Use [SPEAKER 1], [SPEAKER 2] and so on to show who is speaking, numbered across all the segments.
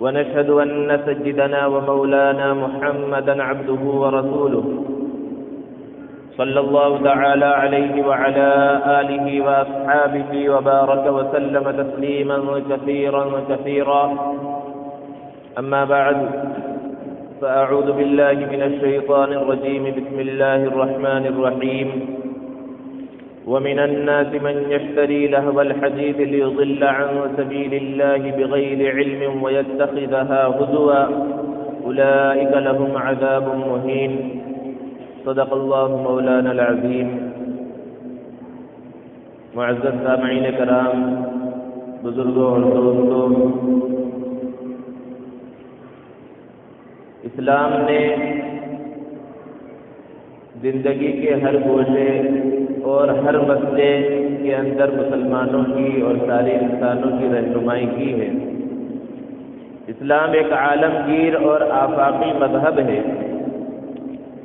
[SPEAKER 1] ونشهد أن سيدنا ومولانا محمدا عبده ورسوله صلى الله تعالى عليه وعلى آله وأصحابه وبارك وسلم تسليما كثيرا كثيرا أما بعد فأعوذ بالله من الشيطان الرجيم. بسم الله الرحمن الرحيم. ومن الناس من يشتري لهو الحديث ليضل عن سبيل الله بغير علم ويتخذها هزوا أولئك لهم عذاب مهين. صدق الله مولانا العظيم. معزز سامعین کرام، بزرگوں اور دوستوں، اسلام نے زندگی کے ہر گوشے اور ہر مسئلے کے اندر مسلمانوں کی اور سارے انسانوں کی رہنمائی کی ہے۔ اسلام ایک عالمگیر اور آفاقی مذہب ہے۔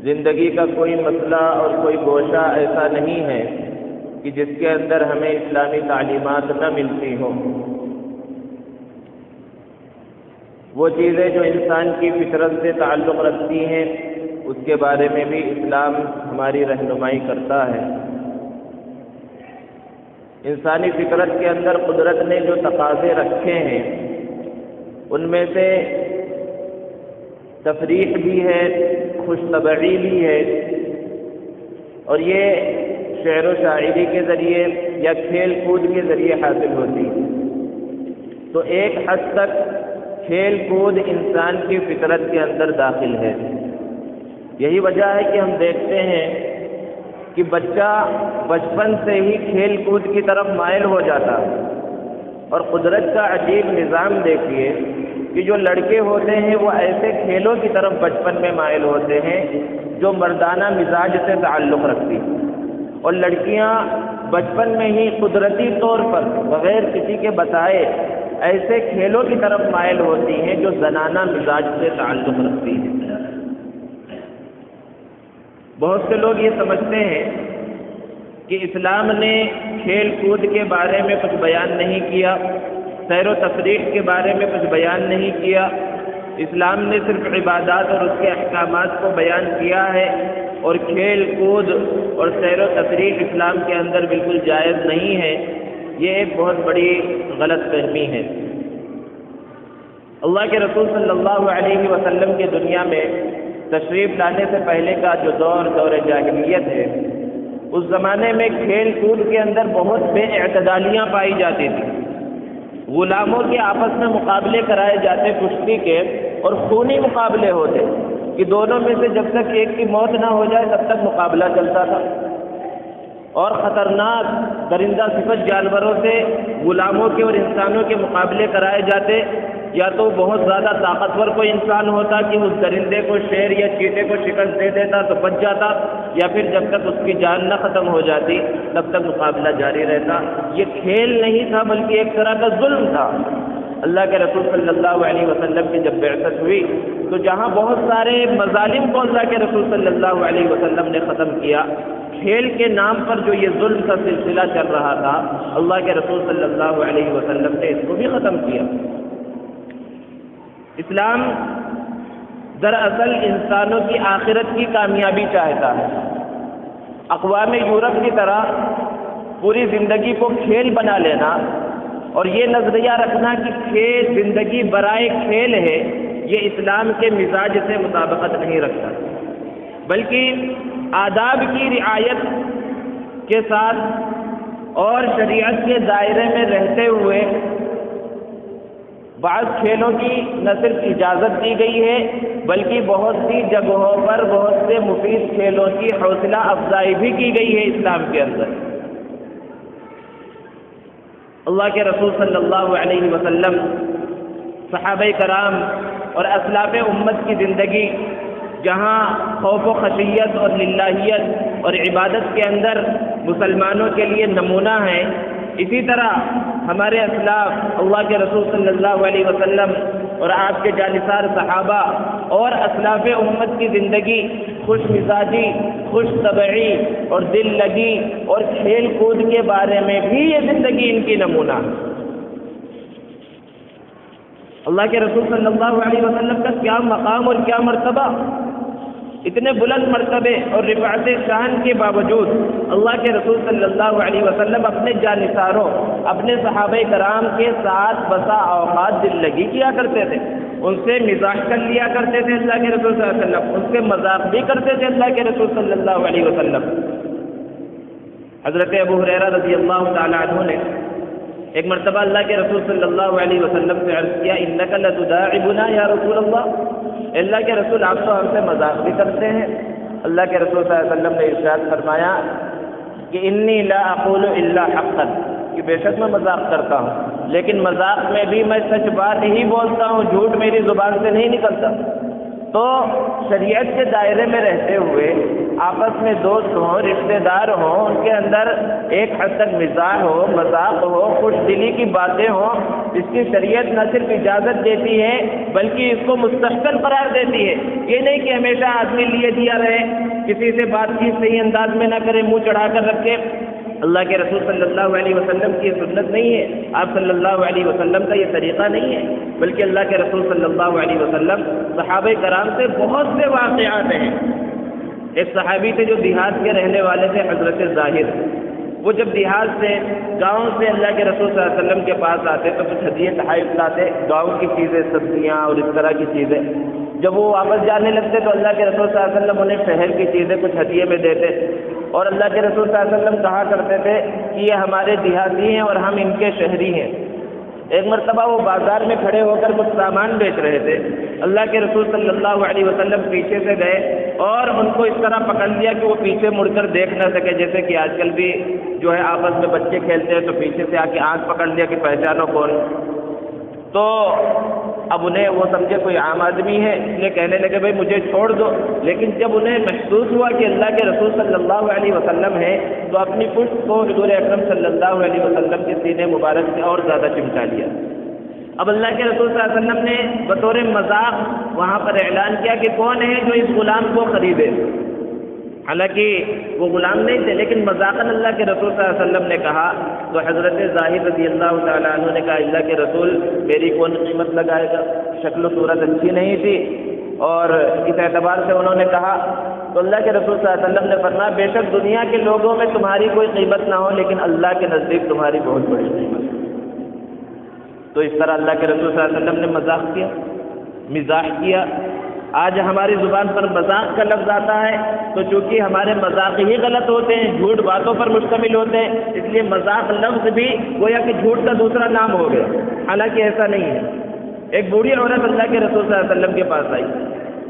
[SPEAKER 1] زندگی کا کوئی مسئلہ اور کوئی گوشہ ایسا نہیں ہے کہ جس کے اندر ہمیں اسلامی تعلیمات نہ ملتی ہوں۔ وہ چیزیں جو انسان کی فطرت سے تعلق رکھتی ہیں، اس کے بارے میں بھی اسلام ہماری رہنمائی کرتا ہے۔ انسانی فطرت کے اندر قدرت نے جو تقاضے رکھے ہیں، ان میں سے تفریح بھی ہے، خوش طبعی بھی ہے۔ اور یہ شعر و شاعری کے ذریعے یا کھیل کود کے ذریعے حاصل ہوتی ہے۔ تو ایک حد تک کھیل کود انسان کی فطرت کے اندر داخل ہے۔ یہی وجہ ہے کہ ہم دیکھتے ہیں کہ بچہ بچپن سے ہی کھیل کود کی طرف مائل ہو جاتا اور قدرت کا عجیب نظام دیکھیے کہ جو لڑکے ہوتے ہیں وہ ایسے کھیلوں کی طرف بچپن میں مائل ہوتے ہیں جو مردانہ مزاج سے تعلق رکھتی اور لڑکیاں بچپن میں ہی قدرتی طور پر بغیر کسی کے بتائے ایسے کھیلوں کی طرف مائل ہوتی ہیں جو زنانہ مزاج سے تعلق رکھتی ہیں۔ بہت سے لوگ یہ سمجھتے ہیں کہ اسلام نے کھیل کود کے بارے میں کچھ بیان نہیں کیا، سیر و تفریح کے بارے میں کچھ بیان نہیں کیا۔ اسلام نے صرف عبادات اور اس کے احکامات کو بیان کیا ہے اور کھیل کود اور سیر و تفریح اسلام کے اندر بالکل جائز نہیں ہے۔ یہ ایک بہت بڑی غلط فہمی ہے۔ اللہ کے رسول صلی اللہ علیہ وسلم کے دنیا میں تشریف لانے سے پہلے کا جو دور دور جاہلیت ہے، اس زمانے میں کھیل کود کے اندر بہت بے اعتدالیاں پائی جاتی تھیں۔ غلاموں کے آپس میں مقابلے کرائے جاتے کشتی کے اور خونی مقابلے ہوتے کہ دونوں میں سے جب تک ایک کی موت نہ ہو جائے تب تک مقابلہ چلتا تھا۔ اور خطرناک درندہ صفت جانوروں سے غلاموں کے اور انسانوں کے مقابلے کرائے جاتے یا تو بہت زیادہ طاقتور کوئی انسان ہوتا کہ اس درندے کو شیر یا چیٹے کو شکست دے دیتا تو بچ جاتا یا پھر جب تک اس کی جان نہ ختم ہو جاتی تب تک مقابلہ جاری رہتا۔ یہ کھیل نہیں تھا بلکہ ایک طرح کا ظلم تھا۔ اللہ کے رسول صلی اللہ علیہ وسلم کی جب بعثت ہوئی تو جہاں بہت سارے مظالم کو اللہ کے رسول صلی اللہ علیہ وسلم نے ختم کیا، کھیل کے نام پر جو یہ ظلم کا سلسلہ چل رہا تھا، اللہ کے رسول صلی اللہ علیہ وسلم نے اس کو بھی ختم کیا۔ اسلام دراصل انسانوں کی آخرت کی کامیابی چاہتا ہے۔ اقوام یورپ کی طرح پوری زندگی کو کھیل بنا لینا اور یہ نظریہ رکھنا کہ کھیل زندگی برائے کھیل ہے، یہ اسلام کے مزاج سے مطابقت نہیں رکھتا۔ بلکہ آداب کی رعایت کے ساتھ اور شریعت کے دائرے میں رہتے ہوئے بعض کھیلوں کی نہ صرف اجازت دی گئی ہے، بلکہ بہت سی جگہوں پر بہت سے مفید کھیلوں کی حوصلہ افزائی بھی کی گئی ہے اسلام کے اندر۔ اللہ کے رسول صلی اللہ علیہ وسلم، صحابہ کرام اور اسلاف امت کی زندگی، جہاں خوف و خشیت اور للہیت اور عبادت کے اندر مسلمانوں کے لیے نمونہ ہیں اسی طرح ہمارے اسلاف اللہ کے رسول صلی اللہ علیہ وسلم اور آپ کے جانصار صحابہ اور اسلاف امت کی زندگی خوش مزاجی، خوش طبعی اور دل لگی اور کھیل کود کے بارے میں بھی یہ زندگی ان کی نمونہ اللہ کے رسول صلی اللہ علیہ وسلم کا کیا مقام اور کیا مرتبہ؟ اتنے بلند مرتبے اور رفعت شان کے باوجود اللہ کے رسول صلی اللہ علیہ وسلم اپنے جانثاروں اپنے صحابہ کرام کے ساتھ بسا اوقات دل لگی کیا کرتے تھے؟ ان سے مزاح کر لیا کرتے تھے اللہ کے رسول صلی اللہ علیہ وسلم، ان سے مذاق بھی کرتے تھے اللہ کے رسول صلی اللہ علیہ وسلم۔ حضرت ابو حریرہ رضی اللہ تعالیٰ عنہ نے ایک مرتبہ اللہ کے رسول صلی اللہ علیہ وسلم سے عرض کیا انکا لتداعبنا یا رسول اللہ. اللہ کے رسول، آپ تو ہم سے مذاق بھی کرتے ہیں۔ اللہ کے رسول صلی اللہ علیہ وسلم نے ارشاد فرمایا کہ انی لا اقول الا حقا، کہ بے شک میں مذاق کرتا ہوں، لیکن مذاق میں بھی میں سچ بات ہی بولتا ہوں، جھوٹ میری زبان سے نہیں نکلتا۔ تو شریعت کے دائرے میں رہتے ہوئے آپس میں دوست ہوں، رشتہ دار ہوں، ان کے اندر ایک حد تک مزاح ہو، مذاق ہو، خوش دلی کی باتیں ہوں، اس کی شریعت نہ صرف اجازت دیتی ہے، بلکہ اس کو مستقل قرار دیتی ہے۔ یہ نہیں کہ ہمیشہ آدمی لیے دیا رہے، کسی سے بات چیت صحیح انداز میں نہ کرے، منہ چڑھا کر رکھے۔ اللہ کے رسول صلی اللہ علیہ وسلم کی یہ سنت نہیں ہے۔ آپ صلی اللہ علیہ وسلم کا یہ طریقہ نہیں ہے۔ بلکہ اللہ کے رسول صلی اللہ علیہ وسلم صحابہ کرام سے بہت سے واقعات ہیں۔ ایک صحابی تھے جو دیہات کے رہنے والے تھے، حضرت ظاہر وہ جب دیہات سے، گاؤں سے اللہ کے رسول صلی اللہ علیہ وسلم کے پاس آتے تو کچھ حدیث تحائف لاتے، گاؤں کی چیزیں، سبزیاں اور اس طرح کی چیزیں۔ جب وہ واپس جانے لگتے تو اللہ کے رسول صلی اللہ علیہ وسلم انہیں شہر کی چیزیں کچھ ہدیے میں دیتے اور اللہ کے رسول صلی اللہ علیہ وسلم کہا کرتے تھے کہ یہ ہمارے دیہاتی ہیں اور ہم ان کے شہری ہیں۔ ایک مرتبہ وہ بازار میں کھڑے ہو کر کچھ سامان بیچ رہے تھے۔ اللہ کے رسول صلی اللہ علیہ وسلم پیچھے سے گئے اور ان کو اس طرح پکڑ لیا کہ وہ پیچھے مڑ کر دیکھ نہ سکے، جیسے کہ آج کل بھی جو ہے آپس میں بچے کھیلتے ہیں تو پیچھے سے آ کے آنکھ پکڑ لیا کہ پہچانو کون۔ تو اب انہیں وہ سمجھے کوئی عام آدمی ہے اس لیے کہنے لگے بھائی مجھے چھوڑ دو۔ لیکن جب انہیں محسوس ہوا کہ اللہ کے رسول صلی اللہ علیہ وسلم ہے تو اپنی پشت کو حضور اکرم صلی اللہ علیہ وسلم کے سینے مبارک سے اور زیادہ چمٹا لیا۔ اب اللہ کے رسول صلی اللہ علیہ وسلم نے بطور مذاق وہاں پر اعلان کیا کہ کون ہے جو اس غلام کو خریدے؟ حالانکہ وہ غلام نہیں تھے، لیکن مذاقن اللہ کے رسول صلی اللہ علیہ وسلم نے کہا، تو حضرت ظاہر رضی اللہ تعالیٰ عنہ نے کہا، اللہ کے رسول، میری کون قیمت لگائے گا؟ شکل و صورت اچھی نہیں تھی۔ اور اس اعتبار سے انہوں نے کہا، تو اللہ کے رسول صلی اللہ علیہ وسلم نے فرمایا، بے شک دنیا کے لوگوں میں تمہاری کوئی قیمت نہ ہو، لیکن اللہ کے نزدیک تمہاری بہت بڑی قیمت ہے۔ تو اس طرح اللہ کے رسول صلی اللہ علیہ وسلم نے مذاق کیا، مزاح کیا آج ہماری زبان پر مذاق کا لفظ آتا ہے، تو چونکہ ہمارے مذاق ہی غلط ہوتے ہیں، جھوٹ باتوں پر مشتمل ہوتے ہیں، اس لیے مذاق لفظ بھی گویا کہ جھوٹ کا دوسرا نام ہو گیا۔ حالانکہ ایسا نہیں ہے۔ ایک بوڑھی عورت اللہ کے رسول صلی اللہ علیہ وسلم کے پاس آئی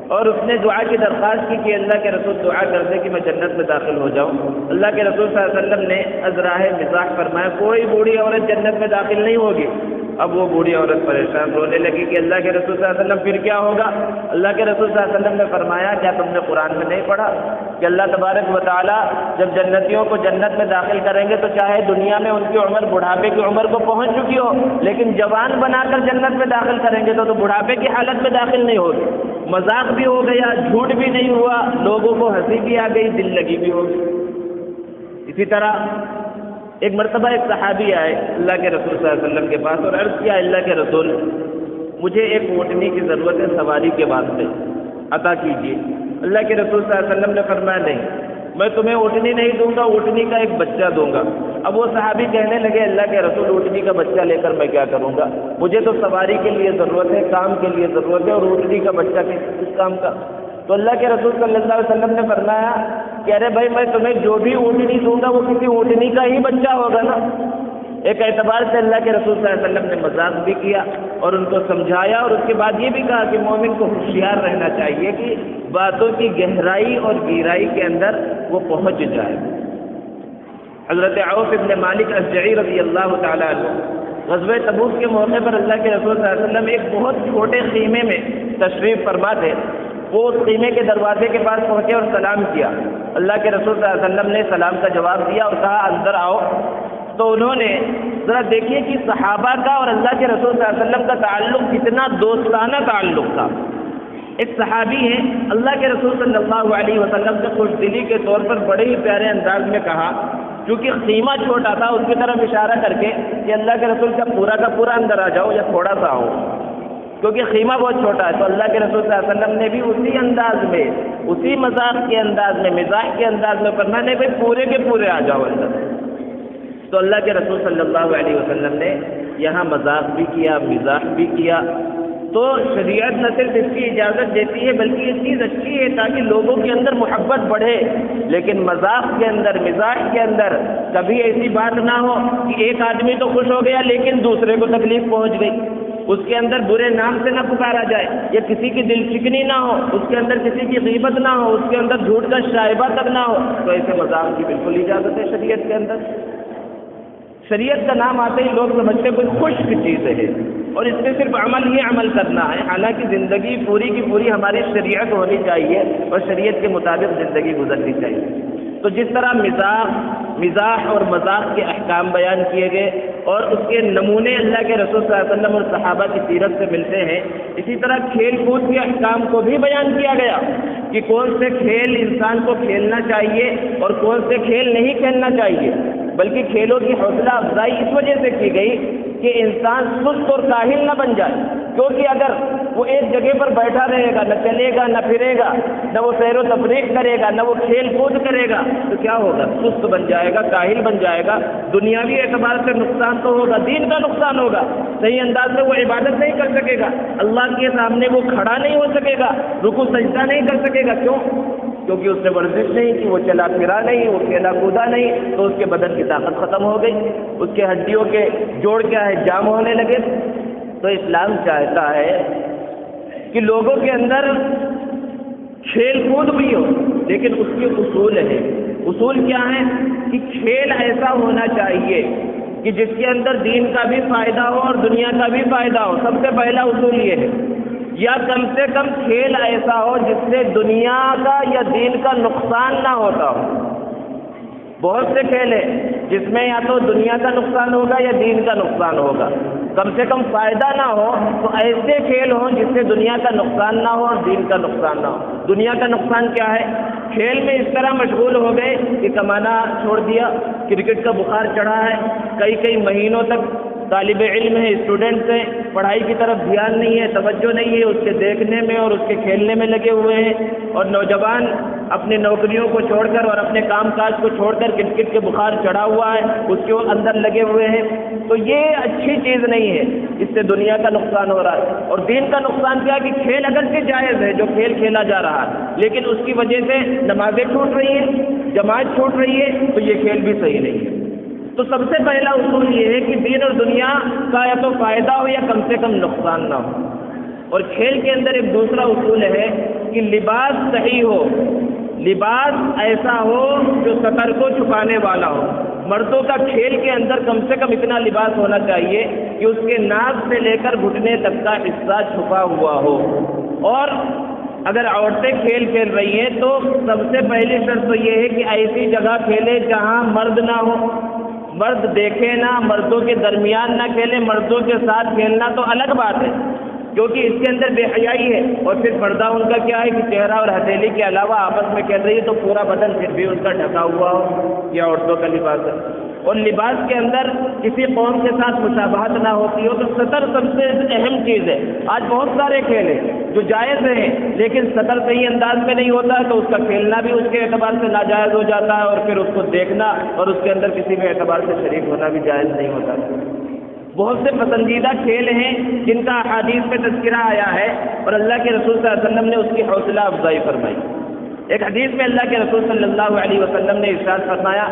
[SPEAKER 1] اور اس نے دعا کی، درخواست کی کہ اللہ کے رسول دعا کر دے کہ میں جنت میں داخل ہو جاؤں۔ اللہ کے رسول صلی اللہ علیہ وسلم نے ازراہ مزاح فرمایا، کوئی بوڑھی عورت جنت میں داخل نہیں ہوگی۔ اب وہ بوڑھی عورت پریشان رونے لگی کہ اللہ کے رسول صلی اللہ علیہ وسلم پھر کیا ہوگا؟ اللہ کے رسول صلی اللہ علیہ وسلم نے فرمایا، کیا تم نے قرآن میں نہیں پڑھا؟ کہ اللہ تبارک و تعالیٰ جب جنتیوں کو جنت میں داخل کریں گے تو چاہے دنیا میں ان کی عمر بڑھاپے کی عمر کو پہنچ چکی ہو، لیکن جوان بنا کر جنت میں داخل کریں گے تو تو بڑھاپے کی حالت میں داخل نہیں ہوگی۔ مذاق بھی ہو گیا، جھوٹ بھی نہیں ہوا، لوگوں کو ہنسی بھی آ گئی، دل لگی بھی ہو گئی اسی طرح ایک مرتبہ ایک صحابی آئے اللہ کے رسول صلی اللہ علیہ وسلم کے پاس اور عرض کیا، اللہ کے رسول، مجھے ایک اوٹنی کی ضرورت ہے سواری کے واسطے، عطا کیجیے۔ اللہ کے رسول صلی اللہ علیہ وسلم نے فرمایا، نہیں، میں تمہیں اوٹنی نہیں دوں گا، اوٹنی کا ایک بچہ دوں گا۔ اب وہ صحابی کہنے لگے، اللہ کے رسول، اوٹنی کا بچہ لے کر میں کیا کروں گا؟ مجھے تو سواری کے لیے ضرورت ہے، کام کے لیے ضرورت ہے اور اوٹنی کا بچہ کس کام کا۔ تو اللہ کے رسول صلی اللہ علیہ وسلم نے فرمایا کہ ارے بھائی میں تمہیں جو بھی اونٹنی دوں گا، وہ کسی اونٹنی کا ہی بچہ ہوگا نا. ایک اعتبار سے اللہ کے رسول صلی اللہ علیہ وسلم نے مذاق بھی کیا اور ان کو سمجھایا اور اس کے بعد یہ بھی کہا کہ مومن کو ہوشیار رہنا چاہیے کہ باتوں کی گہرائی اور گہرائی کے اندر وہ پہنچ جائے۔ حضرت عوف ابن مالک اشجعی رضی اللہ تعالیٰ عنہ، غزوہ تبوک کے موقع پر اللہ کے رسول صلی اللہ علیہ وسلم ایک بہت چھوٹے خیمے میں تشریف فرما تھے۔ وہ اس خیمے کے دروازے کے پاس پہنچے اور سلام کیا۔ اللہ کے رسول صلی اللہ علیہ وسلم نے سلام کا جواب دیا اور کہا، اندر آؤ۔ تو انہوں نے، ذرا دیکھیے کہ صحابہ کا اور اللہ کے رسول صلی اللہ علیہ وسلم کا تعلق کتنا دوستانہ تعلق تھا۔ ایک صحابی ہے اللہ کے رسول صلی اللہ علیہ وسلم سے خوش دلی کے طور پر بڑے ہی پیارے انداز میں کہا کیونکہ خیمہ چھوٹا تھا، اس کی طرف اشارہ کر کے کہ اللہ کے رسول کا پورا کا پورا اندر آ جاؤ یا تھوڑا سا آؤ۔ کیونکہ خیمہ بہت چھوٹا ہے تو اللہ کے رسول صلی اللہ علیہ وسلم نے بھی اسی انداز میں، اسی مذاق کے انداز میں مزاح کے انداز میں کرنا نہیں بھائی، پورے کے پورے آ جاؤ اندر۔ تو اللہ کے رسول صلی اللہ علیہ وسلم نے یہاں مذاق بھی کیا مزاح بھی کیا۔ تو شریعت نہ صرف اس کی اجازت دیتی ہے، بلکہ یہ چیز اچھی ہے تاکہ لوگوں کے اندر محبت بڑھے۔ لیکن مذاق کے اندر مزاح کے اندر کبھی ایسی بات نہ ہو کہ ایک آدمی تو خوش ہو گیا لیکن دوسرے کو تکلیف پہنچ گئی۔ اس کے اندر برے نام سے نہ پکارا جائے یا کسی کی دل چکنی نہ ہو، اس کے اندر کسی کی غیبت نہ ہو، اس کے اندر جھوٹ کا شائبہ تک نہ ہو، تو ایسے مذاق کی بالکل اجازت ہے شریعت کے اندر۔ شریعت کا نام آتے ہی لوگ سمجھتے کوئی خشک چیز ہے۔ اور اس میں صرف عمل ہی عمل کرنا ہے، حالانکہ زندگی پوری کی پوری ہماری شریعت ہونی چاہیے اور شریعت کے مطابق زندگی گزرنی چاہیے۔ تو جس طرح مزاح مزاح اور مذاق کے احکام بیان کیے گئے اور اس کے نمونے اللہ کے رسول صلی اللہ علیہ وسلم اور صحابہ کی سیرت سے ملتے ہیں، اسی طرح کھیل کود کے احکام کو بھی بیان کیا گیا کہ کون سے کھیل انسان کو کھیلنا چاہیے اور کون سے کھیل نہیں کھیلنا چاہیے، بلکہ کھیلوں کی حوصلہ افزائی اس وجہ سے کی گئی کہ انسان سست اور کاہل نہ بن جائے، کیونکہ اگر وہ ایک جگہ پر بیٹھا رہے گا، نہ چلے گا، نہ پھرے گا، نہ وہ سیر و تفریح کرے گا، نہ وہ کھیل کود کرے گا، تو کیا ہوگا؟ سست بن جائے گا کاہل بن جائے گا، دنیاوی اعتبار سے نقصان تو ہوگا، دین کا نقصان ہوگا۔ صحیح انداز میں وہ عبادت نہیں کر سکے گا۔ اللہ کے سامنے وہ کھڑا نہیں ہو سکے گا، رکو سجدہ نہیں کر سکے گا، کیوں؟ کیونکہ اس نے ورزش نہیں کی، وہ چلا پھرا نہیں وہ کھیلا کودا نہیں، تو اس کے بدن کی طاقت ختم ہو گئی۔ اس کے ہڈیوں کے جوڑ کیا ہے؟ جام ہونے لگے۔ تو اسلام چاہتا ہے کہ لوگوں کے اندر کھیل کود بھی ہو، لیکن اس کے اصول ہے اصول کیا ہے کہ کھیل ایسا ہونا چاہیے کہ جس کے اندر دین کا بھی فائدہ ہو اور دنیا کا بھی فائدہ ہو۔ سب سے پہلا اصول یہ ہے۔ یا کم سے کم کھیل ایسا ہو جس سے دنیا کا یا دین کا نقصان نہ ہوتا ہو۔ بہت سے کھیل ہیں جس میں یا تو دنیا کا نقصان ہوگا یا دین کا نقصان ہوگا۔ کم سے کم فائدہ نہ ہو تو ایسے کھیل ہوں جس سے دنیا کا نقصان نہ ہو اور دین کا نقصان نہ ہو۔ دنیا کا نقصان کیا ہے؟ کھیل میں اس طرح مشغول ہو گئے کہ کمانا چھوڑ دیا، کرکٹ کا بخار چڑھا ہے۔ کئی کئی مہینوں تک طالب علم ہے اسٹوڈنٹس ہیں، پڑھائی کی طرف دھیان نہیں ہے، توجہ نہیں ہے، اس کے دیکھنے میں اور اس کے کھیلنے میں لگے ہوئے ہیں۔ اور نوجوان اپنی نوکریوں کو چھوڑ کر اور اپنے کام کاج کو چھوڑ کر کرکٹ کے بخار چڑھا ہوا ہے، اس کے اندر لگے ہوئے ہیں۔ تو یہ اچھی چیز نہیں ہے، اس سے دنیا کا نقصان ہو رہا ہے۔ اور دین کا نقصان کیا کہ کھیل اگر سے جائز ہے، جو کھیل کھیلا جا رہا ہے، لیکن اس کی وجہ سے نمازیں چھوٹ رہی ہیں، جماعت چھوٹ رہی ہے، تو یہ کھیل بھی صحیح نہیں ہے۔ تو سب سے پہلا اصول یہ ہے کہ دین اور دنیا کا یا تو فائدہ ہو یا کم سے کم نقصان نہ ہو۔ اور کھیل کے اندر ایک دوسرا اصول ہے کہ لباس صحیح ہو۔ لباس ایسا ہو جو سطر کو چھپانے والا ہو۔ مردوں کا کھیل کے اندر کم سے کم اتنا لباس ہونا چاہیے کہ اس کے ناک سے لے کر گھٹنے تک کا حصہ چھپا ہوا ہو۔ اور اگر عورتیں کھیل کھیل رہی ہیں تو سب سے پہلی شرط تو یہ ہے کہ ایسی جگہ کھیلے جہاں مرد نہ ہو۔ مرد دیکھے نہ مردوں کے درمیان نہ کھیلے، مردوں کے ساتھ کھیلنا تو الگ بات ہے۔ کیونکہ اس کے اندر بے حیائی ہے اور پھر پردہ ان کا کیا ہے کہ چہرہ اور ہتھیلی کے علاوہ آپس میں کھیل رہی ہے تو پورا بدن پھر بھی ان کا ڈھکا ہوا ہو یا عورتوں کا لباس ہے۔ اور لباس کے اندر کسی قوم کے ساتھ مشابہت نہ ہوتی ہو تو سطر سب سے اہم چیز ہے۔ آج بہت سارے کھیل ہیں جو جائز ہیں، لیکن سطر صحیح انداز میں نہیں ہوتا تو اس کا کھیلنا بھی اس کے اعتبار سے ناجائز ہو جاتا ہے اور پھر اس کو دیکھنا اور اس کے اندر کسی بھی اعتبار سے شریک ہونا بھی جائز نہیں ہوتا۔ بہت سے پسندیدہ کھیل ہیں جن کا حدیث میں تذکرہ آیا ہے اور اللہ کے رسول صلی اللہ علیہ وسلم نے اس کی حوصلہ افزائی فرمائی۔ ایک حدیث میں اللہ کے رسول صلی اللہ علیہ وسلم نے ارشاد فرمایا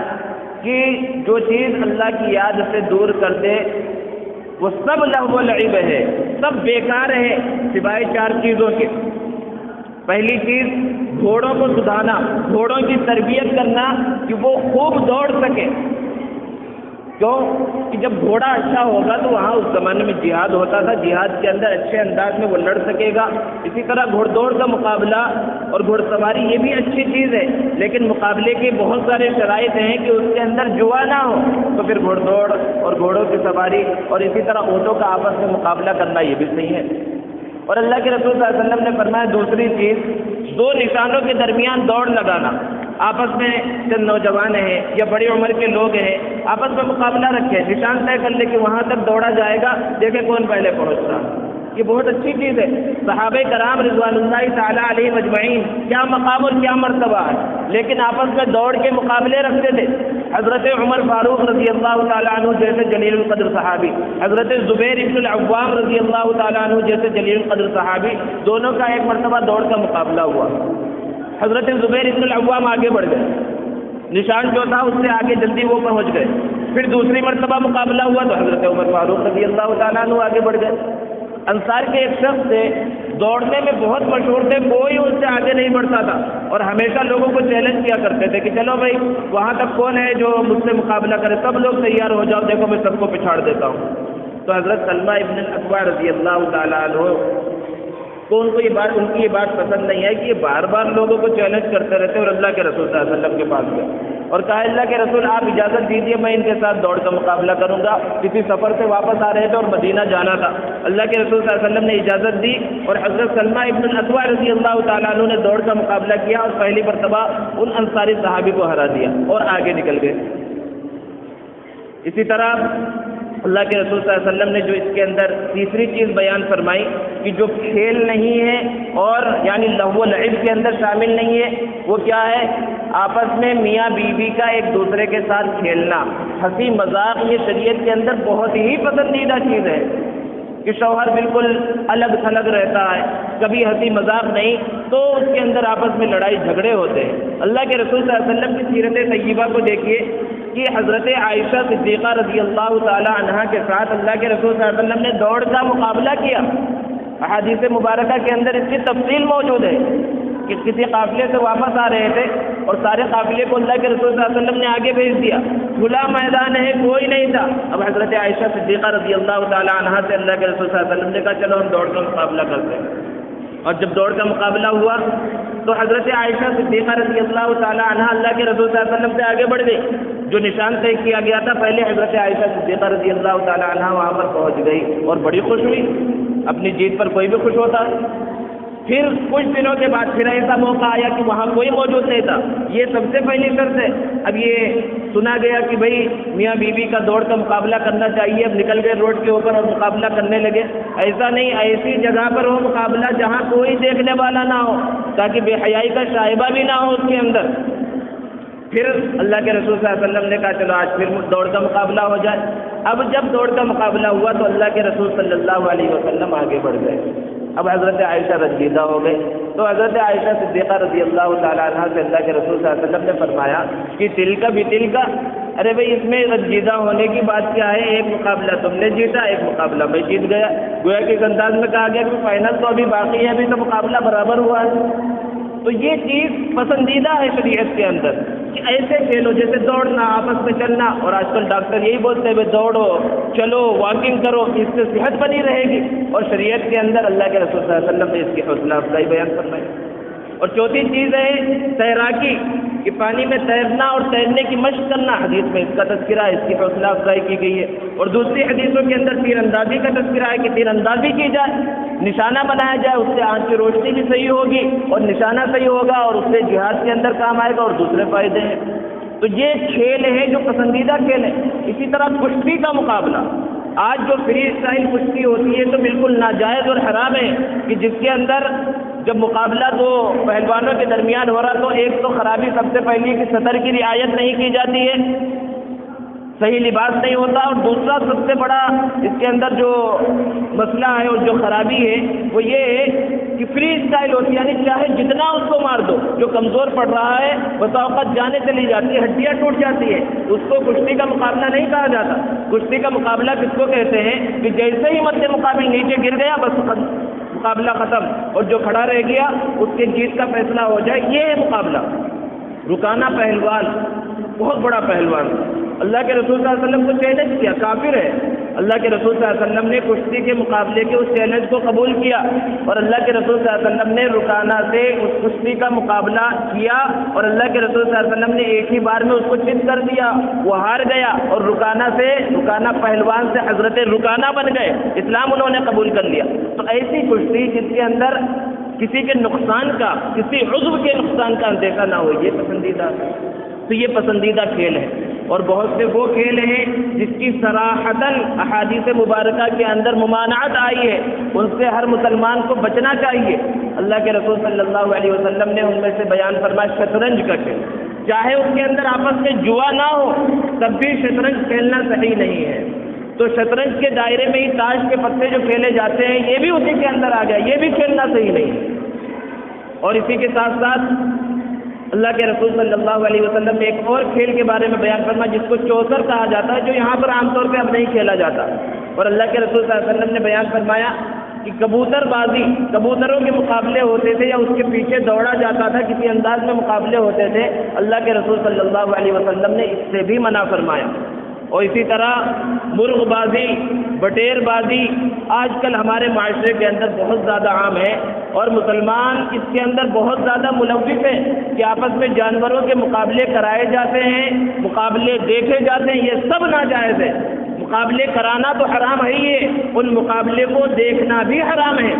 [SPEAKER 1] کہ جو چیز اللہ کی یاد سے دور کر دے وہ سب لغو لعب ہے، سب بیکار ہے سوائے چار چیزوں کے۔ پہلی چیز، گھوڑوں کو سدھانا، گھوڑوں کی تربیت کرنا کہ وہ خوب دوڑ سکے۔ کیوں کہ جب گھوڑا اچھا ہوگا تو وہاں اس زمانے میں جہاد ہوتا تھا۔ جہاد کے اندر اچھے انداز میں وہ لڑ سکے گا۔ اسی طرح گھوڑ دوڑ کا مقابلہ اور گھوڑ سواری یہ بھی اچھی چیز ہے، لیکن مقابلے کے بہت سارے شرائط ہیں کہ اس کے اندر جوا نہ ہو۔ تو پھر گھوڑ دوڑ اور گھوڑوں کی سواری اور اسی طرح اونٹوں کا آپس میں مقابلہ کرنا یہ بھی صحیح ہے۔ اور اللہ کے رسول صلی اللہ علیہ وسلم نے فرمایا، دوسری چیز، دو نشانوں کے درمیان دوڑ لگانا۔ آپس میں چند نوجوان ہیں یا بڑی عمر کے لوگ ہیں آپس میں مقابلہ رکھے نشان طے کر لے کہ وہاں تک دوڑا جائے گا، دیکھیں کون پہلے پہنچ رہا یہ بہت اچھی چیز ہے۔ صحابہ کرام رضوان اللہ تعالیٰ علیہ مجمعین، کیا مقام اور کیا مرتبہ ہے؟ لیکن آپس میں دوڑ کے مقابلے رکھتے تھے۔ حضرت عمر فاروق رضی اللہ تعالیٰ عنہ جیسے جلیل القدر صحابی، حضرت زبیر ابن العوام رضی اللہ تعالیٰ عنہ جیسے جلیل القدر صحابی، دونوں کا ایک مرتبہ دوڑ کا مقابلہ ہوا۔ حضرت زبیر ابن العوام آگے بڑھ گئے۔ نشان جو تھا اس سے آگے جلدی وہ پہنچ گئے پھر دوسری مرتبہ مقابلہ ہوا تو حضرت عمر فاروق رضی اللہ تعالیٰ عنہ آگے بڑھ گئے۔ انصار کے ایک شخص سے دوڑنے میں بہت مشہور تھے، کوئی ان سے آگے نہیں بڑھتا تھا۔ اور ہمیشہ لوگوں کو چیلنج کیا کرتے تھے کہ چلو بھائی، وہاں تک کون ہے جو مجھ سے مقابلہ کرے؟ سب لوگ تیار ہو جاؤ، دیکھو میں سب کو پچھاڑ دیتا ہوں۔ تو حضرت سلمہ ابن الاقبا رضی اللہ تعالیٰ عنہ تو ان کو یہ بات ان کی یہ بات پسند نہیں ہے کہ یہ بار بار لوگوں کو چیلنج کرتے رہتے اور اللہ کے رسول صلی اللہ علیہ وسلم کے پاس گئے۔ اور کہا، اللہ کے رسول، آپ اجازت دیجیے میں ان کے ساتھ دوڑ کا مقابلہ کروں گا۔ کسی سفر سے واپس آ رہے تھے اور مدینہ جانا تھا۔ اللہ کے رسول صلی اللہ علیہ وسلم نے اجازت دی اور حضرت سلمہ ابن الاسوا رضی اللہ تعالیٰ عنہ نے دوڑ کا مقابلہ کیا اور پہلی مرتبہ ان انصاری صحابی کو ہرا دیا اور آگے نکل گئے۔ اسی طرح اللہ کے رسول صلی اللہ علیہ وسلم نے جو اس کے اندر تیسری چیز بیان فرمائی کہ جو کھیل نہیں ہے اور یعنی لہو و لعب کے اندر شامل نہیں ہے، وہ کیا ہے؟ آپس میں میاں بیوی کا ایک دوسرے کے ساتھ کھیلنا۔ ہنسی مذاق یہ شریعت کے اندر بہت ہی پسندیدہ چیز ہے کہ شوہر بالکل الگ تھلگ رہتا ہے۔ کبھی ہنسی مذاق نہیں، تو اس کے اندر آپس میں لڑائی جھگڑے ہوتے ہیں۔ اللہ کے رسول صلی اللہ علیہ وسلم کی سیرت طیبہ کو دیکھیے۔ کہ حضرت عائشہ صدیقہ رضی اللہ تعالی عنہ کے ساتھ اللہ کے رسول صلی اللہ علیہ وسلم نے دوڑ کا مقابلہ کیا۔ احادیث مبارکہ کے اندر اس کی تفصیل موجود ہے کہ کسی قافلے سے واپس آ رہے تھے اور سارے قافلے کو اللہ کے رسول صلی اللہ علیہ وسلم نے آگے بھیج دیا۔ کھلا میدان ہے، کوئی نہیں تھا۔ اب حضرت عائشہ صدیقہ رضی اللہ تعالیٰ عنہ سے اللہ کے رسول صلی اللہ علیہ وسلم نے کہا، چلو ہم دوڑ کا مقابلہ کرتے ہیں۔ اور جب دوڑ کا مقابلہ ہوا تو حضرت عائشہ صدیقہ رضی اللہ تعالیٰ عنہ اللہ کے رسول صلی اللہ علیہ وسلم سے آگے بڑھ گئی جو نشان طے کیا گیا تھا، پہلے حضرت عائشہ صدیقہ رضی اللہ تعالیٰ عنہ وہاں پر پہنچ گئی اور بڑی خوش ہوئی۔ اپنی جیت پر کوئی بھی خوش ہوتا۔ پھر کچھ دنوں کے بعد پھر ایسا موقع آیا کہ وہاں کوئی موجود نہیں تھا۔ یہ سب سے پہلی شرط ہے۔ اب یہ سنا گیا کہ بھائی، میاں بیوی کا دوڑ کا مقابلہ کرنا چاہیے۔ اب نکل گئے روڈ کے اوپر اور مقابلہ کرنے لگے۔ ایسا نہیں، ایسی جگہ پر ہو، مقابلہ جہاں کوئی دیکھنے والا نہ ہو، تاکہ بے حیائی کا شائبہ بھی نہ ہو اس کے اندر۔ پھر اللہ کے رسول صلی اللہ علیہ وسلم نے کہا، چلو آج پھر دوڑ کا مقابلہ ہو جائے۔ اب جب دوڑ کا مقابلہ ہوا تو اللہ کے رسول صلی اللہ علیہ وسلم آگے بڑھ گئے۔ اب حضرت عائشہ رنجیدہ ہو گئے۔ تو حضرت عائشہ صدیقہ رضی اللہ تعالیٰ عنہ سے اللہ کے رسول صلی اللہ علیہ وسلم نے فرمایا کہ تل کا بھی تل کا ارے بھائی، اس میں رنجیدہ ہونے کی بات کیا ہے؟ ایک مقابلہ تم نے جیتا، ایک مقابلہ میں جیت گیا۔ گویا کہ اس انداز میں کہا گیا کہ فائنل تو ابھی باقی ہے، ابھی تو مقابلہ برابر ہوا ہے۔ تو یہ چیز پسندیدہ ہے شریعت کے اندر۔ کہ ایسے کھیلو جیسے دوڑنا، آپس میں چلنا۔ اور آج کل ڈاکٹر یہی بولتے ہیں دوڑو، چلو واکنگ کرو، اس سے صحت بنی رہے گی۔ اور شریعت کے اندر اللہ کے رسول صلی اللہ علیہ وسلم نے اس کی حوصلہ افزائی بیان فرمائی۔ اور چوتھی چیز ہے تیراکی۔ کہ پانی میں تیرنا اور تیرنے کی مشق کرنا، حدیث میں اس کا تذکرہ ہے اس کی حوصلہ افزائی کی گئی ہے۔ اور دوسری حدیثوں کے اندر تیر اندازی کا تذکرہ ہے کہ تیر اندازی کی جائے، نشانہ بنایا جائے، اس سے آنکھ کی روشنی بھی صحیح ہوگی اور نشانہ صحیح ہوگا اور اس سے جہاد کے اندر کام آئے گا اور دوسرے فائدے ہیں۔ تو یہ کھیل ہیں جو پسندیدہ کھیل ہیں اسی طرح کشتی کا مقابلہ۔ آج جو فری اسٹائل کشتی ہوتی ہے تو بالکل ناجائز اور حرام ہے کہ جس کے اندر جب مقابلہ تو پہلوانوں کے درمیان ہو رہا تو ایک تو خرابی سب سے پہلی کہ سطر کی رعایت نہیں کی جاتی ہے، صحیح لباس نہیں ہوتا اور دوسرا سب سے بڑا اس کے اندر جو مسئلہ ہے اور جو خرابی ہے، وہ یہ ہے کہ فری اسٹائل ہوتی ہے یعنی چاہے جتنا اس کو مار دو، جو کمزور پڑ رہا ہے بس اوقات جانے چلی جاتی ہے، ہڈیاں ٹوٹ جاتی ہے اس کو کشتی کا مقابلہ نہیں کہا جاتا۔ کشتی کا مقابلہ کس کو کہتے ہیں؟ کہ جیسے ہی مد مقابل نیچے گر گیا، بس مقابلہ ختم اور جو کھڑا رہ گیا اس کے جیت کا فیصلہ ہو جائے یہ ہے مقابلہ۔ رکانا پہلوان، بہت بڑا پہلوان۔ اللہ کے رسول صلی اللہ علیہ وسلم کو چیلنج کیا، کافر ہے۔ اللہ کے رسول صلی اللہ علیہ وسلم نے کشتی کے مقابلے کے اس چیلنج کو قبول کیا اور اللہ کے رسول صلی اللہ علیہ وسلم نے رکانا سے اس کشتی کا مقابلہ کیا اور اللہ کے رسول صلی اللہ علیہ وسلم نے ایک ہی بار میں اس کو چت کر دیا، وہ ہار گیا اور رکانا سے رکانا پہلوان سے حضرت رکانا بن گئے۔ اسلام انہوں نے قبول کر لیا۔ تو ایسی کشتی جس کے اندر کسی کے نقصان کا، کسی عضو کے نقصان کا اندیشہ نہ ہو، یہ پسندیدہ، تو یہ پسندیدہ کھیل ہے۔ اور بہت سے وہ کھیل ہیں جس کی سراہدن احادیث مبارکہ کے اندر ممانعت آئی ہے۔ ان سے ہر مسلمان کو بچنا چاہیے۔ اللہ کے رسول صلی اللہ علیہ وسلم نے ان میں سے بیان فرمایا، شطرنج کا کھیل۔ چاہے اس کے اندر آپس میں جوا نہ ہو، تب بھی شطرنج کھیلنا صحیح نہیں ہے۔ تو شطرنج کے دائرے میں ہی تاش کے پتے جو کھیلے جاتے ہیں، یہ بھی اسی کے اندر آ گیا، یہ بھی کھیلنا صحیح نہیں ہے۔ اور اسی کے ساتھ ساتھ اللہ کے رسول صلی اللہ علیہ وسلم نے ایک اور کھیل کے بارے میں بیان فرمایا، جس کو چوسر کہا جاتا ہے، جو یہاں پر عام طور پہ اب نہیں کھیلا جاتا۔ اور اللہ کے رسول صلی اللہ علیہ وسلم نے بیان فرمایا کہ کبوتر بازی کبوتروں کے مقابلے ہوتے تھے یا اس کے پیچھے دوڑا جاتا تھا، کسی انداز میں مقابلے ہوتے تھے، اللہ کے رسول صلی اللہ علیہ وسلم نے اس سے بھی منع فرمایا۔ اور اسی طرح مرغ بازی، بٹیر بازی آج کل ہمارے معاشرے کے اندر بہت زیادہ عام ہے اور مسلمان اس کے اندر بہت زیادہ ملوث ہے کہ آپس میں جانوروں کے مقابلے کرائے جاتے ہیں، مقابلے دیکھے جاتے ہیں، یہ سب ناجائز ہے مقابلے کرانا تو حرام ہے ہی ہے، ان مقابلے کو دیکھنا بھی حرام ہے۔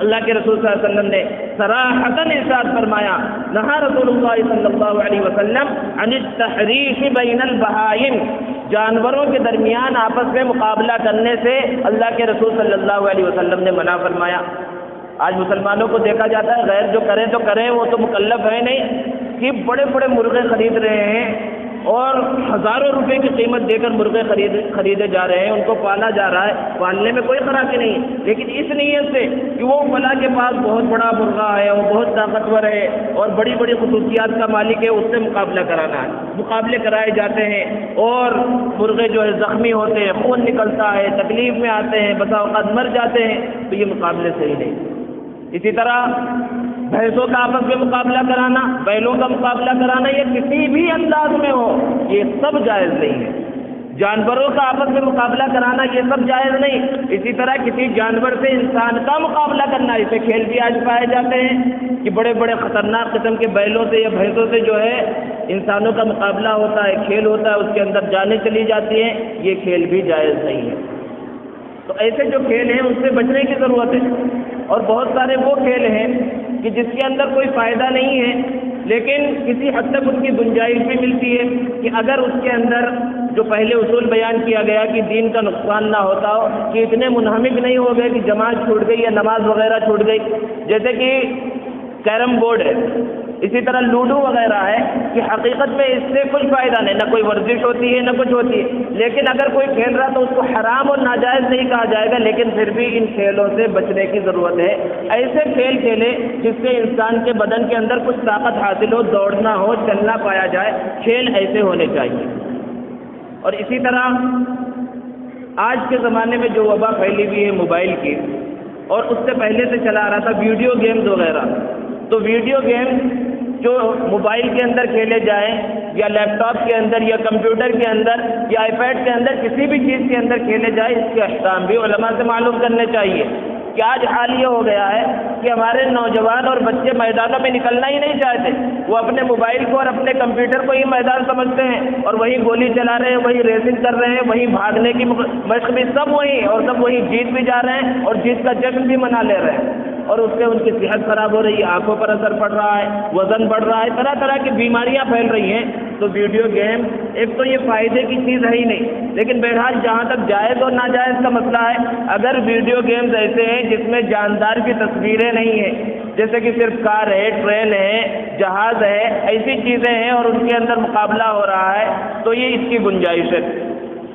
[SPEAKER 1] اللہ کے رسول صلی اللہ علیہ وسلم نے سراحتاً ارشاد فرمایا، نہا رسول اللہ صلی اللہ علیہ وسلم عن التحریش بین البہائم۔ جانوروں کے درمیان آپس میں مقابلہ کرنے سے اللہ کے رسول صلی اللہ علیہ وسلم نے منع فرمایا۔ آج مسلمانوں کو دیکھا جاتا ہے، غیر جو کریں تو کریں، وہ تو مکلف ہے نہیں۔ کہ بڑے بڑے مرغے خرید رہے ہیں۔ اور ہزاروں روپے کی قیمت دے کر مرغے خرید خریدے جا رہے ہیں، ان کو پالا جا رہا ہے، پالنے میں کوئی خرابی نہیں لیکن اس نیت سے کہ وہ فلاں کے پاس بہت بڑا مرغا ہے، وہ بہت طاقتور ہے اور بڑی بڑی خصوصیات کا مالک ہے، اس سے مقابلہ کرانا ہے۔ مقابلے کرائے جاتے ہیں اور مرغے جو ہے زخمی ہوتے ہیں، خون نکلتا ہے، تکلیف میں آتے ہیں، بسا اوقات مر جاتے ہیں، تو یہ مقابلے صحیح نہیں۔ اسی طرح بھینسوں کا آپس میں مقابلہ کرانا بیلوں کا مقابلہ کرانا، یہ کسی بھی انداز میں ہو، یہ سب جائز نہیں ہے۔ جانوروں کا آپس میں مقابلہ کرانا، یہ سب جائز نہیں۔ اسی طرح کسی جانور سے انسان کا مقابلہ کرنا اسے کھیل بھی آج پائے جاتے ہیں کہ بڑے بڑے خطرناک قسم کے بیلوں سے یا بھینسوں سے جو ہے، انسانوں کا مقابلہ ہوتا ہے، کھیل ہوتا ہے، اس کے اندر جانے چلی جاتی ہیں، یہ کھیل بھی جائز نہیں ہے۔ تو ایسے جو کھیل ہیں، ان سے بچنے کی ضرورت ہے۔ اور بہت سارے وہ کھیل ہیں کہ جس کے اندر کوئی فائدہ نہیں ہے، لیکن کسی حد تک اس کی گنجائش بھی ملتی ہے کہ اگر اس کے اندر جو پہلے اصول بیان کیا گیا کہ دین کا نقصان نہ ہوتا ہو کہ اتنے منہمک نہیں ہو گئے کہ جماعت چھوٹ گئی یا نماز وغیرہ چھوٹ گئی، جیسے کہ کیرم بورڈ ہے۔ اسی طرح لوڈو وغیرہ ہے کہ حقیقت میں اس سے کچھ فائدہ نہیں، نہ کوئی ورزش ہوتی ہے، نہ کچھ ہوتی ہے۔ لیکن اگر کوئی کھیل رہا تو اس کو حرام اور ناجائز نہیں کہا جائے گا، لیکن پھر بھی ان کھیلوں سے بچنے کی ضرورت ہے۔ ایسے کھیل کھیلے جس سے انسان کے بدن کے اندر کچھ طاقت حاصل ہو، دوڑنا ہو، چلنا پایا جائے، کھیل ایسے ہونے چاہیے۔ اور اسی طرح آج کے زمانے میں جو وبا پھیلی ہوئی ہے موبائل کی، اور اس سے پہلے سے چلا آ رہا تھا ویڈیو گیمز وغیرہ۔ تو ویڈیو گیم جو موبائل کے اندر کھیلے جائیں یا لیپ ٹاپ کے اندر یا کمپیوٹر کے اندر یا آئی پیڈ کے اندر کسی بھی چیز کے اندر کھیلے جائیں، اس کے احکام بھی علماء سے معلوم کرنے چاہیے۔ کہ آج حال یہ ہو گیا ہے کہ ہمارے نوجوان اور بچے میدانوں میں نکلنا ہی نہیں چاہتے۔ وہ اپنے موبائل کو اور اپنے کمپیوٹر کو ہی میدان سمجھتے ہیں اور وہی گولی چلا رہے ہیں، وہی ریسنگ کر رہے ہیں وہیں بھاگنے کی مشق بھی سب وہی اور سب وہی جیت بھی جا رہے ہیں اور جیت کا جشن بھی منا لے رہے ہیں۔ اور اس سے ان کی صحت خراب ہو رہی ہے، آنکھوں پر اثر پڑ رہا ہے، وزن بڑھ رہا ہے، طرح طرح کی بیماریاں پھیل رہی ہیں۔ تو ویڈیو گیم ایک تو یہ فائدے کی چیز ہے ہی نہیں۔ لیکن بہرحال جہاں تک جائز اور ناجائز کا مسئلہ ہے، اگر ویڈیو گیمز ایسے ہیں جس میں جاندار کی تصویریں نہیں ہیں، جیسے کہ صرف کار ہے، ٹرین ہے، جہاز ہے، ایسی چیزیں ہیں اور ان کے اندر مقابلہ ہو رہا ہے، تو یہ اس کی گنجائش ہے۔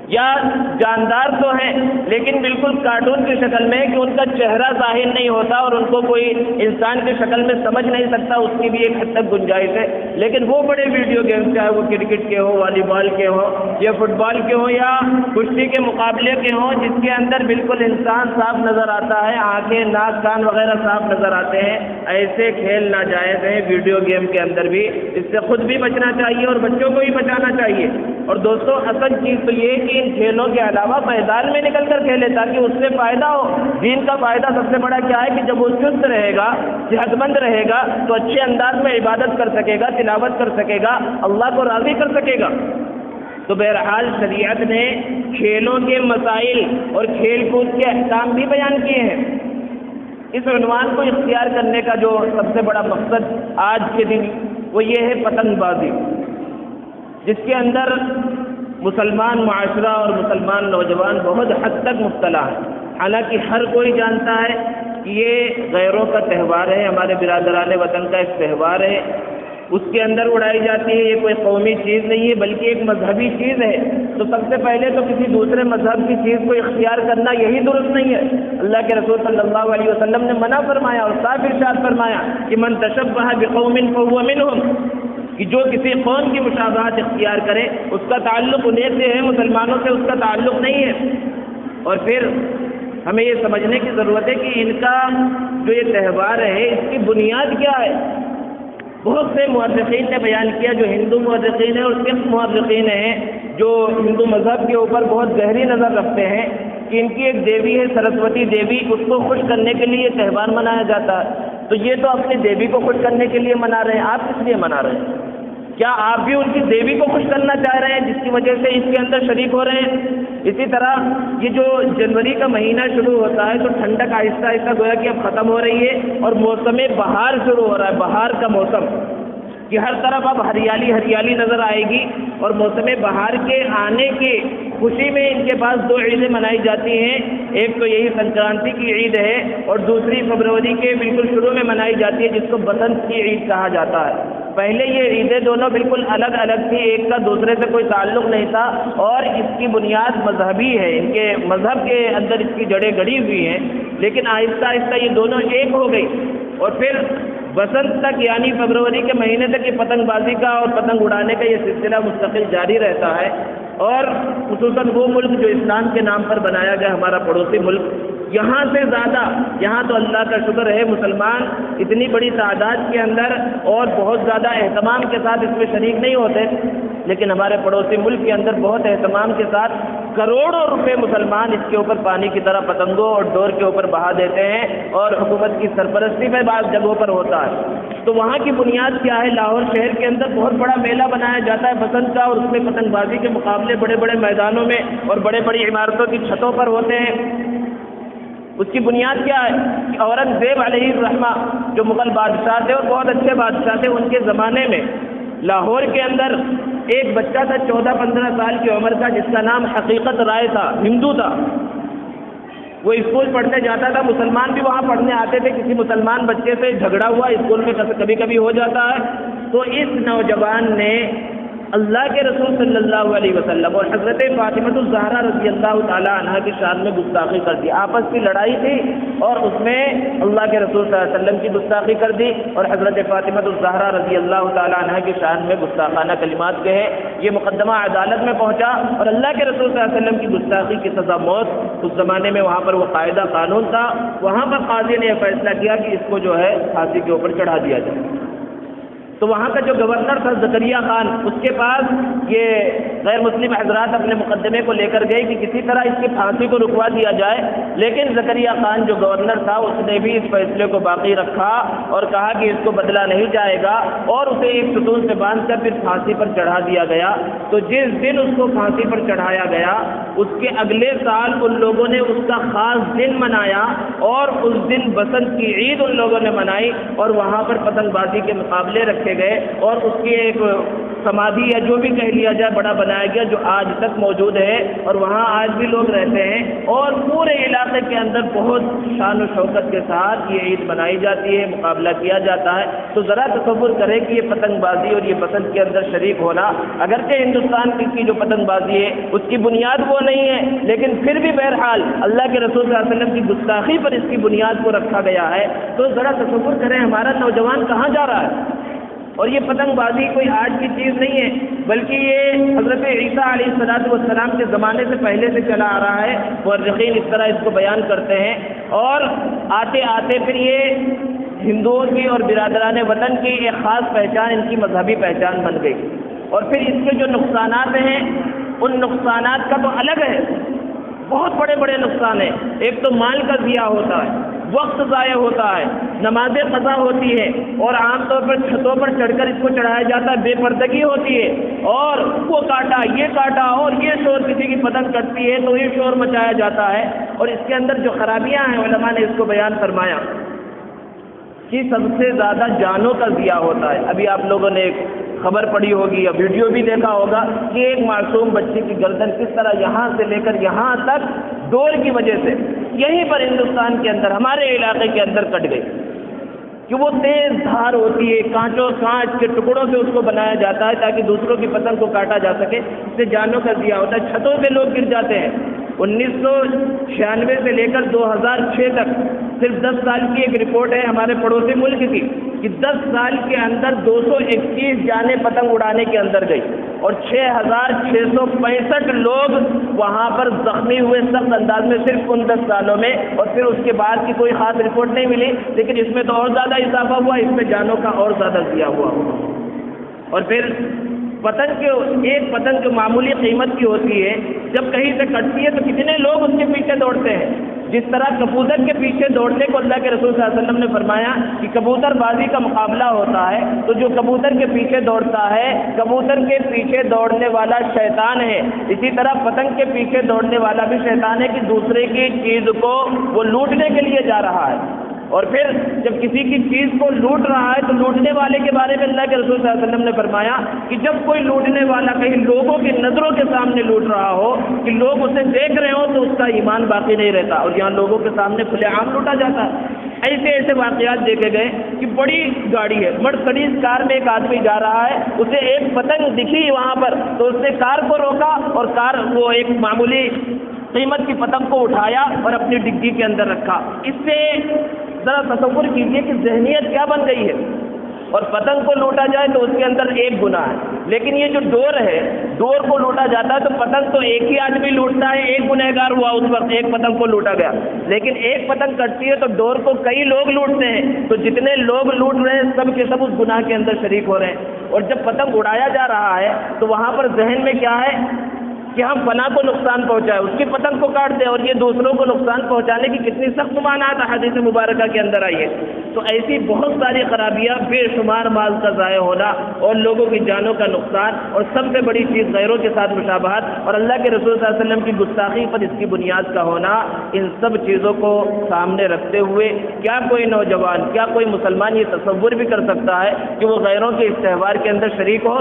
[SPEAKER 1] یا جاندار تو ہیں، لیکن بالکل کارٹون کی شکل میں کہ ان کا چہرہ ظاہر نہیں ہوتا اور ان کو کوئی انسان کی شکل میں سمجھ نہیں سکتا، اس کی بھی ایک حد تک گنجائش ہے۔ لیکن وہ بڑے ویڈیو گیمس چاہے وہ کرکٹ کے ہوں، والی بال کے ہوں، یا فٹ بال کے ہوں، یا کشتی کے مقابلے کے ہوں، جس کے اندر بالکل انسان صاف نظر آتا ہے، آنکھیں، ناک، کان وغیرہ صاف نظر آتے ہیں۔ ایسے کھیل ناجائز ہیں ویڈیو گیم کے اندر بھی۔ اس سے خود بھی بچنا چاہیے اور بچوں کو بھی بچانا چاہیے۔ اور دوستوں اصل چیز تو یہ کہ ان کھیلوں کے علاوہ میدان میں نکل کر کھیلے تاکہ اس سے فائدہ ہو۔ دین کا فائدہ سب سے بڑا کیا ہے کہ جب وہ چست رہے گا صحت مند رہے گا، تو اچھے انداز میں عبادت کر سکے گا، تلاوت کر سکے گا، اللہ کو راضی کر سکے گا۔ تو بہرحال شریعت نے کھیلوں کے مسائل اور کھیل کود کے احکام بھی بیان کیے ہیں۔ اس عنوان کو اختیار کرنے کا جو سب سے بڑا مقصد آج کے دن وہ یہ ہے، پتنگ بازی۔ جس کے اندر مسلمان معاشرہ اور مسلمان نوجوان بہت حد تک مبتلا ہے حالانکہ ہر کوئی جانتا ہے کہ یہ غیروں کا تہوار ہے، ہمارے برادران وطن کا ایک تہوار ہے۔ اس کے اندر اڑائی جاتی ہے، یہ کوئی قومی چیز نہیں ہے، بلکہ ایک مذہبی چیز ہے۔ تو سب سے پہلے تو کسی دوسرے مذہب کی چیز کو اختیار کرنا یہی درست نہیں ہے۔ اللہ کے رسول صلی اللہ علیہ وسلم نے منع فرمایا اور صاف ارشاد فرمایا کہ من تشبہ بقوم فهو منهم کہ جو کسی قوم کی مشابہت اختیار کرے، اس کا تعلق انہیں سے ہے، مسلمانوں سے اس کا تعلق نہیں ہے۔ اور پھر ہمیں یہ سمجھنے کی ضرورت ہے کہ ان کا جو یہ تہوار ہے، اس کی بنیاد کیا ہے؟ بہت سے محدثین نے بیان کیا، جو ہندو محدثین ہیں اور صرف محدثین ہیں، جو ہندو مذہب کے اوپر بہت گہری نظر رکھتے ہیں کہ ان کی ایک دیوی ہے، سرسوتی دیوی، اس کو خوش کرنے کے لیے یہ تہوار منایا جاتا ہے۔ تو یہ تو اپنی دیوی کو خوش کرنے کے لیے منا رہے ہیں۔ آپ کس لیے منا رہے ہیں؟ کیا آپ بھی ان کی دیوی کو خوش کرنا چاہ رہے ہیں جس کی وجہ سے اس کے اندر شریک ہو رہے ہیں؟ اسی طرح یہ جو جنوری کا مہینہ شروع ہوتا ہے تو ٹھنڈک آہستہ آہستہ گویا کہ اب ختم ہو رہی ہے اور موسم بہار شروع ہو رہا ہے، بہار کا موسم۔ کہ ہر طرف اب ہریالی ہریالی نظر آئے گی اور موسم بہار کے آنے کے خوشی میں ان کے پاس دو عیدیں منائی جاتی ہیں۔ ایک تو یہی سنکرانتی کی عید ہے اور دوسری فبروری کے بالکل شروع میں منائی جاتی ہے، جس کو بسنت کی عید کہا جاتا ہے۔ پہلے یہ عیدیں دونوں بالکل الگ الگ تھی ایک کا دوسرے سے کوئی تعلق نہیں تھا اور اس کی بنیاد مذہبی ہے۔ ان کے مذہب کے اندر اس کی جڑیں گڑی ہوئی ہیں، لیکن آہستہ آہستہ یہ دونوں ایک ہو گئی۔ اور پھر بسنت تک یعنی فبروری کے مہینے تک یہ پتنگ بازی کا اور پتنگ اڑانے کا یہ سلسلہ مستقل جاری رہتا ہے۔ اور خصوصاً وہ ملک جو اسلام کے نام پر بنایا گیا، ہمارا پڑوسی ملک، یہاں سے زیادہ، یہاں تو اللہ کا شکر ہے، مسلمان اتنی بڑی تعداد کے اندر اور بہت زیادہ اہتمام کے ساتھ اس میں شریک نہیں ہوتے۔ لیکن ہمارے پڑوسی ملک کے اندر بہت اہتمام کے ساتھ کروڑوں روپے مسلمان اس کے اوپر پانی کی طرح پتنگوں اور ڈور کے اوپر بہا دیتے ہیں اور حکومت کی سرپرستی میں بعض جگہوں پر ہوتا ہے۔ تو وہاں کی بنیاد کیا ہے؟ لاہور شہر کے اندر بہت بڑا میلہ بنایا جاتا ہے بسنت کا اور اس میں پتنگ بازی کے مقابلے بڑے بڑے میدانوں میں اور بڑے بڑی عمارتوں کی چھتوں پر ہوتے ہیں۔ اس کی بنیاد کیا ہے؟ کہ اورنگزیب علیہ الرحمہ جو مغل بادشاہ تھے اور بہت اچھے بادشاہ تھے، ان کے زمانے میں لاہور کے اندر ایک بچہ تھا، چودہ پندرہ سال کی عمر کا، جس کا نام حقیقت رائے تھا، ہندو تھا۔ وہ اسکول پڑھنے جاتا تھا، مسلمان بھی وہاں پڑھنے آتے تھے۔ کسی مسلمان بچے سے جھگڑا ہوا، اسکول میں کبھی کبھی ہو جاتا ہے۔ تو اس نوجوان نے اللہ کے رسول صلی اللہ علیہ وسلم اور حضرت فاطمۃ الزہرا رضی اللہ تعالیٰ عنہ کی شان میں گستاخی کر دی۔ آپس کی لڑائی تھی اور اس میں اللہ کے رسول صلی اللہ علیہ وسلم کی گستاخی کر دی اور حضرت فاطمۃ الزہرا رضی اللہ تعالیٰ عنہ کی شان میں گستاخانہ کلمات کہے۔ یہ مقدمہ عدالت میں پہنچا اور اللہ کے رسول صلی اللہ علیہ وسلم کی گستاخی کی سزا موت۔ اس زمانے میں وہاں پر وہ قاعدہ قانون تھا۔ وہاں پر قاضی نے یہ فیصلہ کیا کہ اس کو جو ہے پھانسی کے اوپر چڑھا دیا جائے۔ تو وہاں کا جو گورنر تھا زکریہ خان اس کے پاس یہ غیر مسلم حضرات اپنے مقدمے کو لے کر گئے کہ کسی طرح اس کی پھانسی کو رکوا دیا جائے، لیکن زکریہ خان جو گورنر تھا، اس نے بھی اس فیصلے کو باقی رکھا اور کہا کہ اس کو بدلا نہیں جائے گا اور اسے ایک ستون سے باندھ کر پھر پھانسی پر چڑھا دیا گیا۔ تو جس دن اس کو پھانسی پر چڑھایا گیا، اس کے اگلے سال ان لوگوں نے اس کا خاص دن منایا اور اس دن بسنت کی عید ان لوگوں نے منائی اور وہاں پر پتنگ بازی کے مقابلے رکھے گئے اور اس کی ایک سمادھی یا جو بھی کہہ لیا جائے بڑا بنایا گیا جو آج تک موجود ہے اور وہاں آج بھی لوگ رہتے ہیں اور پورے علاقے کے اندر بہت شان و شوکت کے ساتھ یہ عید منائی جاتی ہے مقابلہ کیا جاتا ہے تو ذرا تصور کرے کہ یہ پتنگ بازی اور یہ پتنگ کے اندر شریک ہونا اگرچہ ہندوستان کی جو پتنگ بازی ہے اس کی بنیاد وہ نہیں ہے لیکن پھر بھی بہرحال اللہ کے رسول صلی اللہ علیہ وسلم کی گستاخی پر اس کی بنیاد کو رکھا گیا ہے تو ذرا تصور کریں ہمارا نوجوان کہاں جا رہا ہے اور یہ پتنگ بازی کوئی آج کی چیز نہیں ہے، بلکہ یہ حضرت عیسیٰ علیہ السلاط والسلام کے زمانے سے پہلے سے چلا آ رہا ہے۔ اور یقین اس طرح اس کو بیان کرتے ہیں۔ اور آتے آتے پھر یہ ہندوؤں کی اور برادران وطن کی ایک خاص پہچان، ان کی مذہبی پہچان بن گئی۔ اور پھر اس کے جو نقصانات ہیں، ان نقصانات کا تو الگ ہے۔ بہت بڑے بڑے نقصان ہیں۔ ایک تو مال کا ضیاع ہوتا ہے۔ وقت ضائع ہوتا ہے نمازیں قضا ہوتی ہے اور عام طور پر چھتوں پر چڑھ کر اس کو چڑھایا جاتا ہے، بے پردگی ہوتی ہے اور وہ کاٹا، یہ کاٹا اور یہ شور کسی کی پتنگ کٹتی ہے تو یہ شور مچایا جاتا ہے اور اس کے اندر جو خرابیاں ہیں، علماء نے اس کو بیان فرمایا۔ کہ سب سے زیادہ جانوں کا ضیاع ہوتا ہے۔ ابھی آپ لوگوں نے ایک خبر پڑی ہوگی یا ویڈیو بھی دیکھا ہوگا کہ ایک معصوم بچے کی گردن کس طرح یہاں سے لے کر یہاں تک ڈور کی وجہ سے یہیں پر ہندوستان کے اندر، ہمارے علاقے کے اندر کٹ گئی۔ کہ وہ تیز دھار ہوتی ہے، کانچوں کانچ کے ٹکڑوں سے اس کو بنایا جاتا ہے تاکہ دوسروں کی پتنگ کو کاٹا جا سکے، اس سے جانوں کا ضیاع ہوتا ہے۔ چھتوں پہ لوگ گر جاتے ہیں۔ انیس سو چھیانوے سے لے کر دو ہزار چھ تک صرف دس سال کی ایک رپورٹ ہے ہمارے پڑوسی ملک کی۔ کہ دس سال کے اندر دو سو اکیس جانے پتنگ اڑانے کے اندر گئی اور چھ ہزار چھ سو پینسٹھ لوگ وہاں پر زخمی ہوئے سخت انداز میں صرف ان دس سالوں میں اور پھر اس کے بعد کی کوئی خاص رپورٹ نہیں ملی، لیکن اس میں تو اور زیادہ اضافہ ہوا، اس میں جانوں کا اور زیادہ دیا ہوا۔ اور پھر پتنگ کے ایک پتنگ جو معمولی قیمت کی ہوتی ہے، جب کہیں سے کٹتی ہے تو کتنے لوگ اس کے پیچھے دوڑتے ہیں؟ جس طرح کبوتر کے پیچھے دوڑنے کو اللہ کے رسول صلی اللہ علیہ وسلم نے فرمایا کہ کبوتر بازی کا مقابلہ ہوتا ہے، تو جو کبوتر کے پیچھے دوڑتا ہے، کبوتر کے پیچھے دوڑنے والا شیطان ہے۔ اسی طرح پتنگ کے پیچھے دوڑنے والا بھی شیطان ہے کہ دوسرے کی چیز کو وہ لوٹنے کے لیے جا رہا ہے۔ اور پھر جب کسی کی چیز کو لوٹ رہا ہے تو لوٹنے والے کے بارے میں اللہ کے رسول صلی اللہ علیہ وسلم نے فرمایا کہ جب کوئی لوٹنے والا کہیں لوگوں کی نظروں کے سامنے لوٹ رہا ہو کہ لوگ اسے دیکھ رہے ہوں تو اس کا ایمان باقی نہیں رہتا اور یہاں لوگوں کے سامنے کھلے عام لوٹا جاتا ہے۔ ایسے ایسے واقعات دیکھے گئے کہ بڑی گاڑی ہے۔ مرسڈیز کار میں ایک آدمی جا رہا ہے، اسے ایک پتنگ دکھی وہاں پر تو اس نے کار کو روکا اور کار وہ ایک معمولی قیمت کی پتنگ کو اٹھایا اور اپنی ڈگی کے اندر رکھا۔ اس سے ذرا تصور کیجیے کہ ذہنیت کیا بن گئی ہے۔ اور پتنگ کو لوٹا جائے تو اس کے اندر ایک گنا ہے۔ لیکن یہ جو ڈور ہے ڈور کو لوٹا جاتا ہے تو پتنگ تو ایک ہی آدمی لوٹتا ہے، ایک گنہ گار ہوا اس وقت، ایک پتنگ کو لوٹا گیا۔ لیکن ایک پتنگ کٹتی ہے تو ڈور کو کئی لوگ لوٹتے ہیں۔ تو جتنے لوگ لوٹ رہے ہیں، سب کے سب اس گناہ کے اندر شریک ہو رہے ہیں۔ اور جب پتنگ اڑایا جا رہا ہے، تو وہاں پر ذہن میں کیا ہے؟ کہ ہم فلاں کو نقصان پہنچائے، اس کی پتنگ کو کاٹ دیں اور یہ دوسروں کو نقصان پہنچانے کی کتنی سخت معنات حدیث مبارکہ کے اندر آئی ہے۔ تو ایسی بہت ساری خرابیاں بے شمار مال کا ضائع ہونا اور لوگوں کی جانوں کا نقصان اور سب سے بڑی چیز غیروں کے ساتھ مشابہت اور اللہ کے رسول صلی اللہ علیہ وسلم کی گستاخی پر اس کی بنیاد کا ہونا، ان سب چیزوں کو سامنے رکھتے ہوئے کیا کوئی نوجوان، کیا کوئی مسلمان یہ تصور بھی کر سکتا ہے کہ وہ غیروں کے اس تہوار کے اندر شریک ہو؟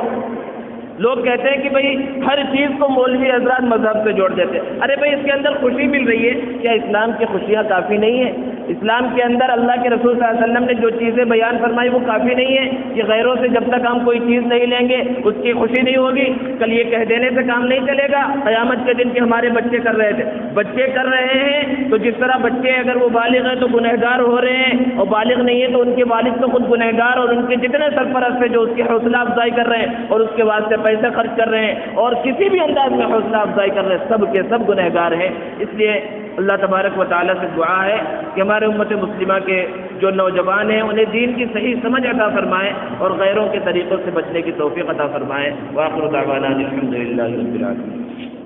[SPEAKER 1] لوگ کہتے ہیں کہ بھائی ہر چیز کو مولوی حضرات مذہب سے جوڑ دیتے ہیں۔ ارے بھائی اس کے اندر خوشی مل رہی ہے۔ کیا اسلام کی خوشیاں کافی نہیں ہیں؟ اسلام کے اندر اللہ کے رسول صلی اللہ علیہ وسلم نے جو چیزیں بیان فرمائی وہ کافی نہیں ہے کہ غیروں سے جب تک ہم کوئی چیز نہیں لیں گے، اس کی خوشی نہیں ہوگی۔ کل یہ کہہ دینے سے کام نہیں چلے گا۔ قیامت کے دن کے ہمارے بچے کر رہے تھے۔ بچے کر رہے ہیں تو جس طرح بچے اگر وہ بالغ ہیں تو گنہگار ہو رہے ہیں۔ اور بالغ نہیں ہے تو ان کے والد تو خود گنہگار اور ان کے جتنے سرپرست ہیں جو اس کی حوصلہ افزائی کر رہے ہیں اور اس کے واسطے پیسے خرچ کر رہے ہیں اور کسی بھی انداز میں حوصلہ افزائی کر رہے ہیں، سب کے سب گنہگار ہیں۔ اس لیے اللہ تبارک و تعالیٰ سے دعا ہے کہ ہمارے امت مسلمہ کے جو نوجوان ہیں، انہیں دین کی صحیح سمجھ عطا فرمائیں اور غیروں کے طریقوں سے بچنے کی توفیق عطا فرمائیں واخر دعوانا الحمد للہ رب العالمین۔